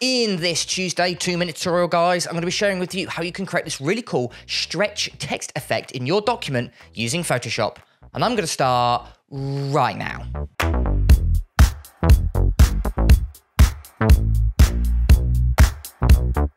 In this Tuesday two minute tutorial, guys, I'm going to be sharing with you how you can create this really cool stretch text effect in your document using Photoshop. And I'm going to start right now.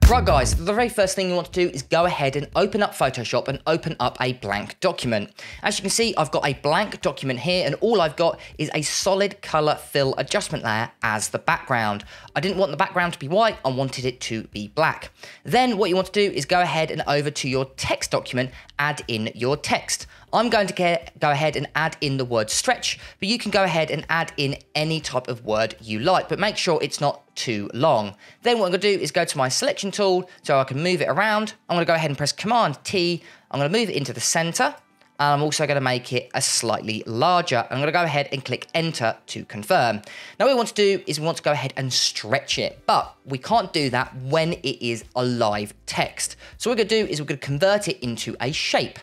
Right guys, the very first thing you want to do is go ahead and open up Photoshop and open up a blank document. As you can see, I've got a blank document here and all I've got is a solid color fill adjustment layer as the background. I didn't want the background to be white, I wanted it to be black. Then what you want to do is go ahead and over to your text document, add in your text. I'm going to get, go ahead and add in the word stretch, but you can go ahead and add in any type of word you like, but make sure it's not too long. Then what I'm going to do is go to my selection tool so I can move it around. I'm going to go ahead and press Command T. I'm going to move it into the center. And I'm also going to make it a slightly larger. I'm going to go ahead and click enter to confirm. Now what we want to do is we want to go ahead and stretch it, but we can't do that when it is a live text. So what we're going to do is we're going to convert it into a shape.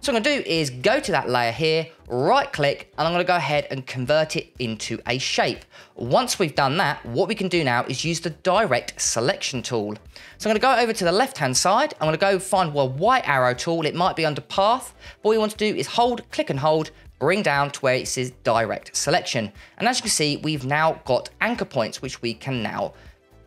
So I'm going to do is go to that layer here, right click, and I'm going to go ahead and convert it into a shape. Once we've done that, what we can do now is use the direct selection tool. So I'm going to go over to the left hand side. I'm going to go find a white arrow tool. It might be under path. What we want to do is hold, click and hold, bring down to where it says direct selection. And as you can see, we've now got anchor points, which we can now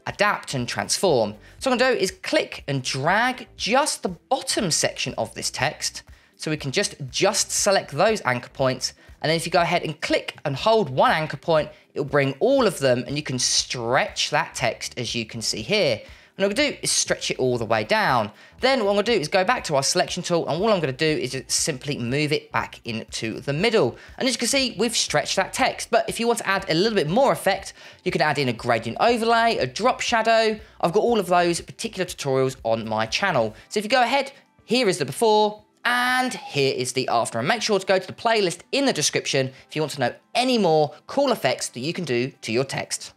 adapt and transform. So what I'm gonna do is click and drag just the bottom section of this text so we can just, just select those anchor points. And then if you go ahead and click and hold one anchor point, it'll bring all of them and you can stretch that text as you can see here. And what I'm gonna do is stretch it all the way down. Then what I'm gonna do is go back to our selection tool and all I'm gonna do is just simply move it back into the middle. And as you can see, we've stretched that text. But if you want to add a little bit more effect, you can add in a gradient overlay, a drop shadow. I've got all of those particular tutorials on my channel. So if you go ahead, here is the before, and here is the after. And make sure to go to the playlist in the description if you want to know any more cool effects that you can do to your text.